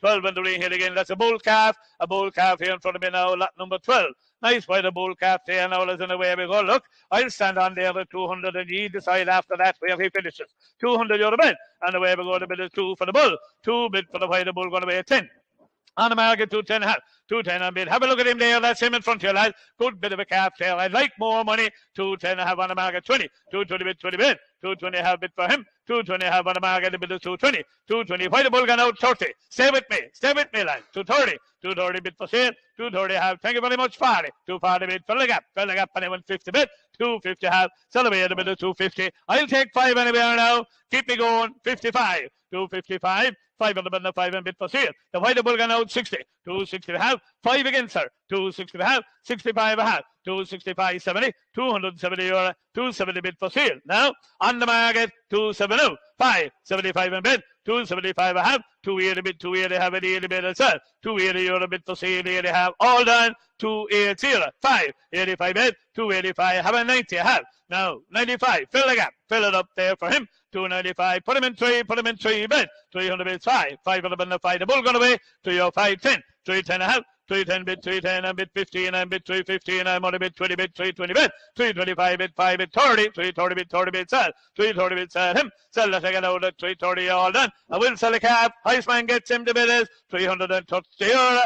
12 in the ring here again. That's a bull calf. A bull calf here in front of me now. Lot number 12. Nice by the bull calf there now. As in the way we go. Look, I'll stand on there at 200 and ye decide after that where he finishes. 200 euro bid. And away we go. The bid is two for the bull. Two bid for the white. The bull going to be a 10. On the market, 210 half. 210 a bid. Have a look at him there. That's him in front of you, lad. Good bit of a calf tail. I'd like more money. 210 have on the market, 20. 220 bid, 20 bid. 220 have bid for him. 220 have on the market, a bid of 220. 220. White the bull gone out 30. Stay with me. Stay with me, lad. 230. 230 bid for sale. 230 have. Thank you very much, 40. 240 bid. Fill the gap. Fill the gap. And 50 bid. 250 have. Celebrate a bit of 250. I'll take five anywhere now. Keep me going. 55. 255. Five on the bid, five and bid for sale. The white bull gone out 60. 260 and a half. Five again, sir. 260 and a half. 65 and half. 265, 70. 270 euro. 270 bid for sale. Now, on the market, 270. 5. 75 and bid. 275 and a half. 280 bit, 280 have an 80 bid as well. 280 euro bid for sale. 80 have. All done. 280. 5. 85 bid. 285 have a 90 have. Now, 95. Fill the gap. Fill it up there for him. 295. Put him in three. Put him in three bid. 300 bids. Five. 500 bid. Five. The bull gone away. 305. 10. 310 and a half. 310 bid, 310 and bid 15 and bid 315 and on a bid 20 bid, 320 bid, 325 bid, 5 bid 30, 330 bid, 30 bid sell, 330 bid sell him, sell the second at 330 all done. I will sell a cab, highest man gets him the bid is 330 euro.